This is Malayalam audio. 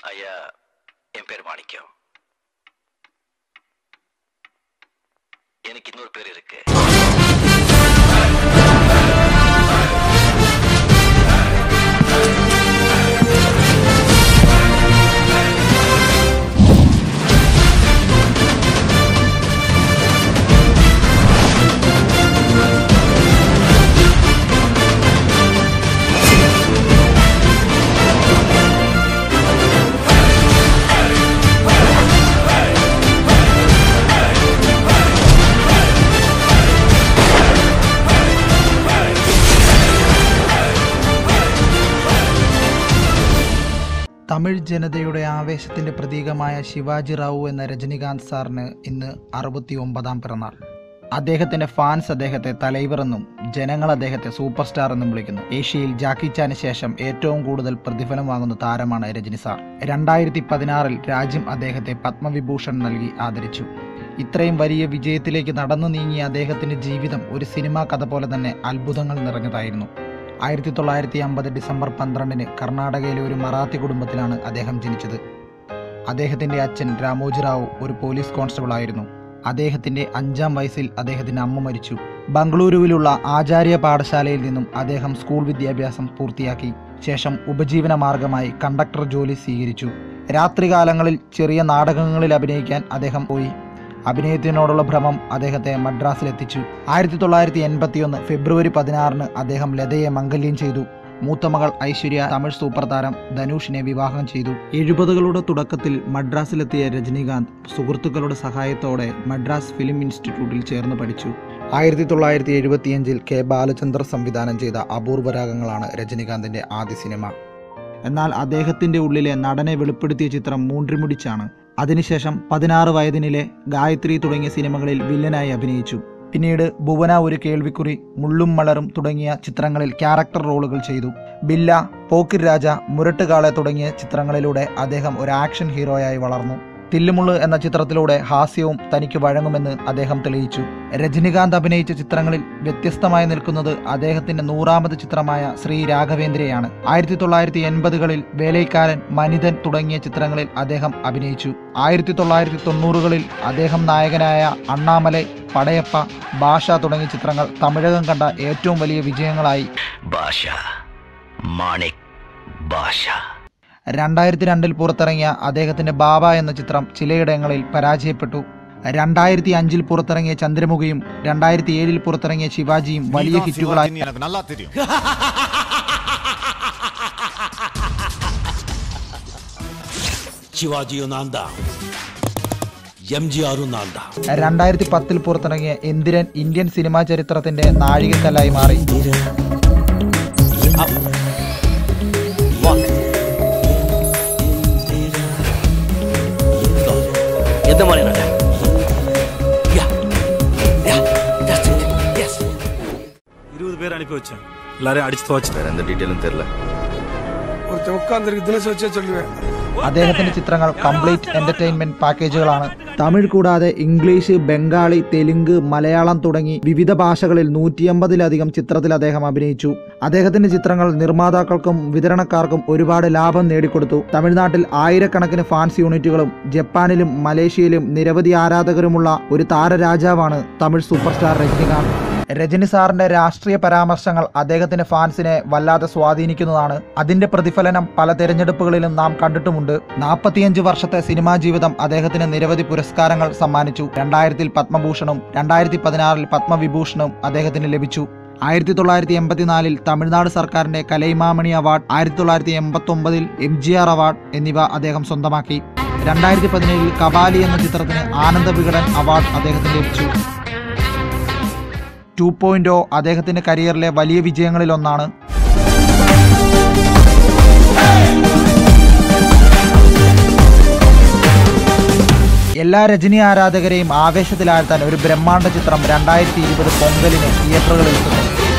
ஐயா என் பேர் மாணிக்கம். எனக்கு இன்னொரு பேர் இருக்கு. തമിഴ് ജനതയുടെ ആവേശത്തിന്റെ പ്രതീകമായ ശിവാജി റാവു എന്ന രജനികാന്ത് സാറിന് ഇന്ന് അറുപത്തി ഒമ്പതാം പിറന്നാൾ. അദ്ദേഹത്തിന്റെ ഫാൻസ് അദ്ദേഹത്തെ തലൈവർ എന്നും ജനങ്ങൾ അദ്ദേഹത്തെ സൂപ്പർ സ്റ്റാർ എന്നും വിളിക്കുന്നു. ഏഷ്യയിൽ ജാക്കി ചാന് ശേഷം ഏറ്റവും കൂടുതൽ പ്രതിഫലം വാങ്ങുന്ന താരമാണ് രജനി സാർ. രണ്ടായിരത്തി പതിനാറിൽ രാജ്യം അദ്ദേഹത്തെ പത്മവിഭൂഷൺ നൽകി ആദരിച്ചു. ഇത്രയും വലിയ വിജയത്തിലേക്ക് നടന്നു നീങ്ങിയ അദ്ദേഹത്തിന്റെ ജീവിതം ഒരു സിനിമാ കഥ പോലെ തന്നെ അത്ഭുതങ്ങൾ നിറഞ്ഞതായിരുന്നു. ആയിരത്തി തൊള്ളായിരത്തി അമ്പത് ഡിസംബർ പന്ത്രണ്ടിന് കർണാടകയിലെ ഒരു മറാത്തി കുടുംബത്തിലാണ് അദ്ദേഹം ജനിച്ചത്. അദ്ദേഹത്തിന്റെ അച്ഛൻ രാമോജിറാവു ഒരു പോലീസ് കോൺസ്റ്റബിൾ ആയിരുന്നു. അദ്ദേഹത്തിന്റെ അഞ്ചാം വയസ്സിൽ അദ്ദേഹത്തിന്റെ അമ്മ മരിച്ചു. ബംഗളൂരുവിലുള്ള ആചാര്യ പാഠശാലയിൽ നിന്നും അദ്ദേഹം സ്കൂൾ വിദ്യാഭ്യാസം പൂർത്തിയാക്കി. ശേഷം ഉപജീവന മാർഗമായി കണ്ടക്ടർ ജോലി സ്വീകരിച്ചു. രാത്രികാലങ്ങളിൽ ചെറിയ നാടകങ്ങളിൽ അഭിനയിക്കാൻ അദ്ദേഹം പോയി. അഭിനയത്തിനോടുള്ള ഭ്രമം അദ്ദേഹത്തെ മദ്രാസിലെത്തിച്ചു. ആയിരത്തി തൊള്ളായിരത്തി എൺപത്തിയൊന്ന് ഫെബ്രുവരി പതിനാറിന് അദ്ദേഹം ലതയെ മംഗല്യം ചെയ്തു. മൂത്ത മകൾ ഐശ്വര്യ തമിഴ് സൂപ്പർ താരം ധനുഷിനെ വിവാഹം ചെയ്തു. എഴുപതുകളുടെ തുടക്കത്തിൽ മദ്രാസിലെത്തിയ രജനീകാന്ത് സുഹൃത്തുക്കളുടെ സഹായത്തോടെ മദ്രാസ് ഫിലിം ഇൻസ്റ്റിറ്റ്യൂട്ടിൽ ചേർന്ന് പഠിച്ചു. ആയിരത്തി തൊള്ളായിരത്തി എഴുപത്തിയഞ്ചിൽ കെ ബാലചന്ദ്ര സംവിധാനം ചെയ്ത അപൂർവരാഗങ്ങളാണ് രജനീകാന്തിന്റെ ആദ്യ സിനിമ. എന്നാൽ അദ്ദേഹത്തിന്റെ ഉള്ളിലെ നടനെ വെളിപ്പെടുത്തിയ ചിത്രം മൂன்றிമുടിച്ചാണ് അതിനുശേഷം പതിനാറ് വയതിനിലെ ഗായത്രി തുടങ്ങിയ സിനിമകളിൽ വില്ലനായി അഭിനയിച്ചു. പിന്നീട് ഭുവന ഒരു കേൾവിക്കുറി മുള്ളും മലറും തുടങ്ങിയ ചിത്രങ്ങളിൽ ക്യാരക്ടർ റോളുകൾ ചെയ്തു. ബില്ല പോക്കിർ രാജ മുരട്ടുകാളെ തുടങ്ങിയ ചിത്രങ്ങളിലൂടെ അദ്ദേഹം ഒരു ആക്ഷൻ ഹീറോയായി വളർന്നു. തില്ലുമുള്ളു എന്ന ചിത്രത്തിലൂടെ ഹാസ്യവും തനിക്ക് വഴങ്ങുമെന്ന് അദ്ദേഹം തെളിയിച്ചു. രജനീകാന്ത് അഭിനയിച്ച ചിത്രങ്ങളിൽ വ്യത്യസ്തമായി നിൽക്കുന്നത് അദ്ദേഹത്തിന്റെ നൂറാമത് ചിത്രമായ ശ്രീ രാഘവേന്ദ്രയാണ്. ആയിരത്തി തൊള്ളായിരത്തി എൺപതുകളിൽ വേലൈക്കാരൻ മനിതൻ തുടങ്ങിയ ചിത്രങ്ങളിൽ അദ്ദേഹം അഭിനയിച്ചു. ആയിരത്തി തൊള്ളായിരത്തി തൊണ്ണൂറുകളിൽ അദ്ദേഹം നായകനായ അണ്ണാമലൈ പടയപ്പ ഭാഷ തുടങ്ങിയ ചിത്രങ്ങൾ തമിഴകം കണ്ട ഏറ്റവും വലിയ വിജയങ്ങളായി. ഭാഷ. മാണിക് ഭാഷ. രണ്ടായിരത്തി രണ്ടിൽ പുറത്തിറങ്ങിയ അദ്ദേഹത്തിന്റെ ബാബ എന്ന ചിത്രം ചിലയിടങ്ങളിൽ പരാജയപ്പെട്ടു. രണ്ടായിരത്തി അഞ്ചിൽ പുറത്തിറങ്ങിയ ചന്ദ്രമുഖിയും രണ്ടായിരത്തി ഏഴിൽ പുറത്തിറങ്ങിയ ശിവാജിയും വലിയ ഹിറ്റുകളായി രണ്ടായിരത്തി പത്തിൽ പുറത്തിറങ്ങിയ എന്തിരൻ ഇന്ത്യൻ സിനിമാ ചരിത്രത്തിന്റെ നാഴികക്കല്ലായി മാറി. எந்த மாதிரி நாடு இருபது பேர் அனுப்பி வச்சேன். எல்லாரையும் அடிச்சு துவச்சு வேற எந்த டீட்டெயிலும் தெரியல. അദ്ദേഹത്തിന്റെ ചിത്രങ്ങൾ കംപ്ലീറ്റ് എന്റർടൈൻമെന്റ് പാക്കേജുകളാണ് തമിഴ് കൂടാതെ ഇംഗ്ലീഷ് ബംഗാളി തെലുങ്ക് മലയാളം തുടങ്ങി വിവിധ ഭാഷകളിൽ നൂറ്റിയമ്പതിലധികം ചിത്രത്തിൽ അദ്ദേഹം അഭിനയിച്ചു. അദ്ദേഹത്തിന്റെ ചിത്രങ്ങൾ നിർമ്മാതാക്കൾക്കും വിതരണക്കാർക്കും ഒരുപാട് ലാഭം നേടിക്കൊടുത്തു. തമിഴ്നാട്ടിൽ ആയിരക്കണക്കിന് ഫാൻസ് യൂണിറ്റുകളും ജപ്പാനിലും മലേഷ്യയിലും നിരവധി ആരാധകരുമുള്ള ഒരു താരരാജാവാണ് തമിഴ് സൂപ്പർ സ്റ്റാർ രജനികാന്ത്. രജനി സാറിന്റെ രാഷ്ട്രീയ പരാമർശങ്ങൾ അദ്ദേഹത്തിന്റെ ഫാൻസിനെ വല്ലാതെ സ്വാധീനിക്കുന്നതാണ്. അതിന്റെ പ്രതിഫലനം പല തെരഞ്ഞെടുപ്പുകളിലും നാം കണ്ടിട്ടുമുണ്ട്. നാൽപ്പത്തിയഞ്ച് വർഷത്തെ സിനിമാ ജീവിതം അദ്ദേഹത്തിന് നിരവധി പുരസ്കാരങ്ങൾ സമ്മാനിച്ചു. രണ്ടായിരത്തിൽ പത്മഭൂഷണും രണ്ടായിരത്തി പതിനാറിൽ പത്മവിഭൂഷണും അദ്ദേഹത്തിന് ലഭിച്ചു. ആയിരത്തി തൊള്ളായിരത്തി എൺപത്തിനാലിൽ തമിഴ്നാട് സർക്കാരിന്റെ കലൈമാമണി അവാർഡ് ആയിരത്തി തൊള്ളായിരത്തി എൺപത്തി ഒമ്പതിൽ എം ജി ആർ അവാർഡ് എന്നിവ അദ്ദേഹം സ്വന്തമാക്കി. രണ്ടായിരത്തി പതിനേഴിൽ കബാലി എന്ന ചിത്രത്തിന് ആനന്ദ വികടൻ അവാർഡ് അദ്ദേഹത്തിന് ലഭിച്ചു. ടു പോയിന്റ് അദ്ദേഹത്തിന്റെ കരിയറിലെ വലിയ വിജയങ്ങളിലൊന്നാണ്. എല്ലാ രജനി ആരാധകരെയും ആവേശത്തിലാഴ്ത്താൻ ഒരു ബ്രഹ്മാണ്ഡ ചിത്രം രണ്ടായിരത്തി ഇരുപത് പൊങ്കലിന് തിയേറ്ററുകളിൽ എത്തുന്നു.